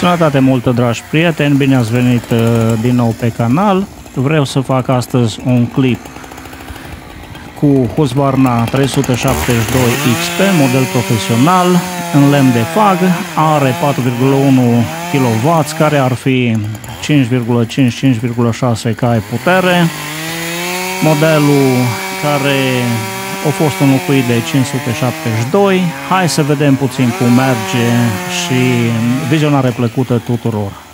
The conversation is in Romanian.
Sănătate multă, dragi prieteni, bine ați venit uh, din nou pe canal. Vreau să fac astăzi un clip cu Husqvarna 372 XP, model profesional, în lemn de fag, are 4,1 kW, care ar fi 5,5-5,6 cai putere. Modelul care a fost înlocuit de 572. Hai să vedem puțin cum merge și vizionare plăcută tuturor.